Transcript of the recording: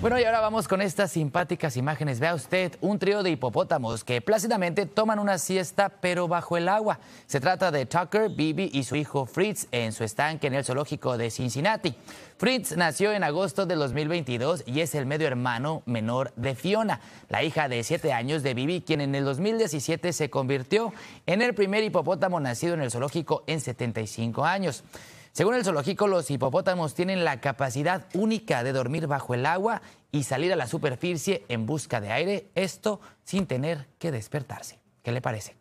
Bueno, y ahora vamos con estas simpáticas imágenes. Vea usted un trío de hipopótamos que plácidamente toman una siesta, pero bajo el agua. Se trata de Tucker, Bibi y su hijo Fritz en su estanque en el zoológico de Cincinnati. Fritz nació en agosto de 2022 y es el medio hermano menor de Fiona, la hija de 7 años de Bibi, quien en el 2017 se convirtió en el primer hipopótamo nacido en el zoológico en 75 años. Según el zoológico, los hipopótamos tienen la capacidad única de dormir bajo el agua y salir a la superficie en busca de aire, esto sin tener que despertarse. ¿Qué le parece?